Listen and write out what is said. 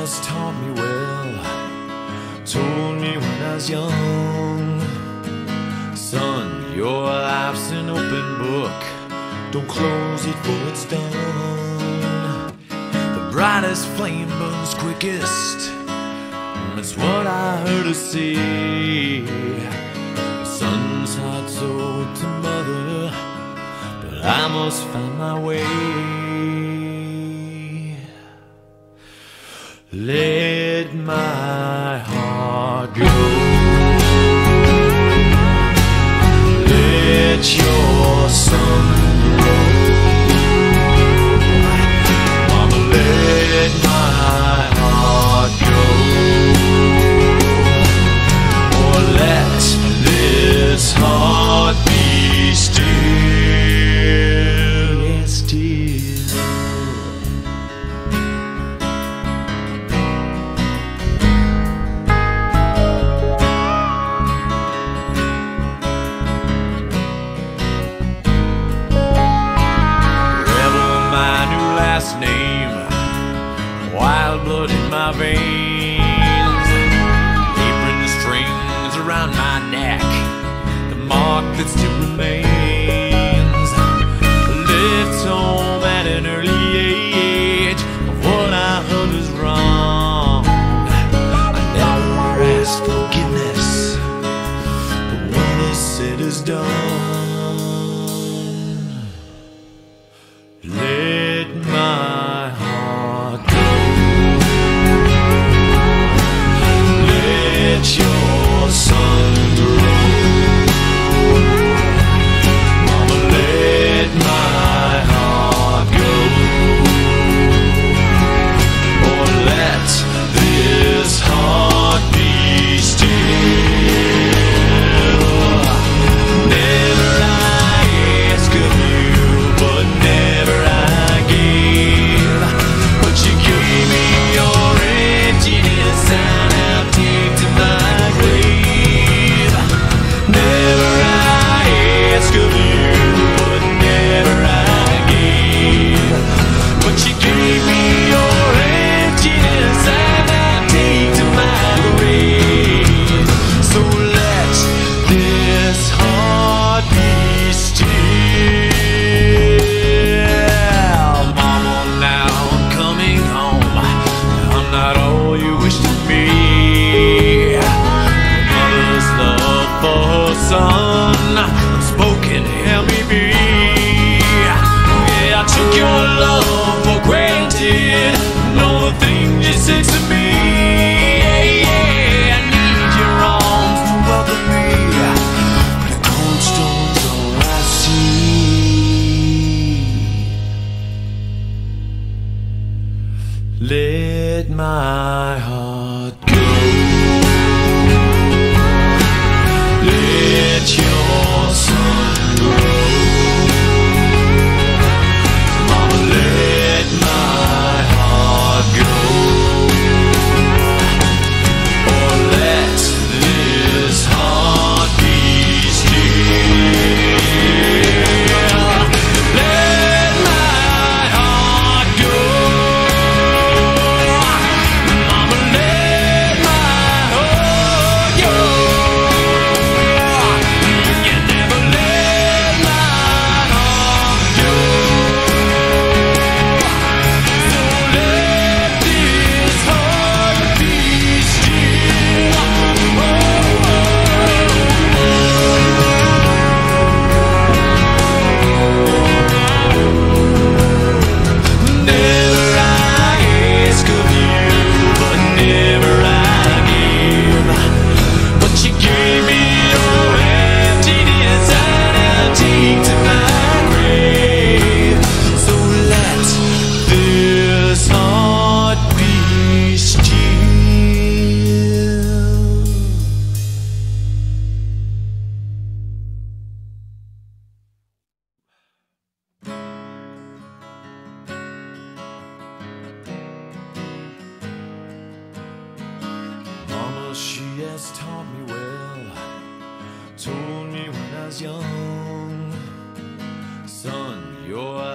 Has taught me well. Told me when I was young, son, your life's an open book. Don't close it for it's done. The brightest flame burns quickest. That's what I heard her say. Son's heart sold to mother, but I must find my way. Let my veins. Apron strings around my neck. The mark that still remains. Left home at an early age. Of what I heard was wrong. I never asked forgiveness. But what is said is done. Son, unspoken, help me be. Yeah, I took your love for granted. You said to me. Yeah, yeah, I need your arms to welcome me. But cold stone's all I see. Let my heart Just taught me well. Told me when I was young, son, you're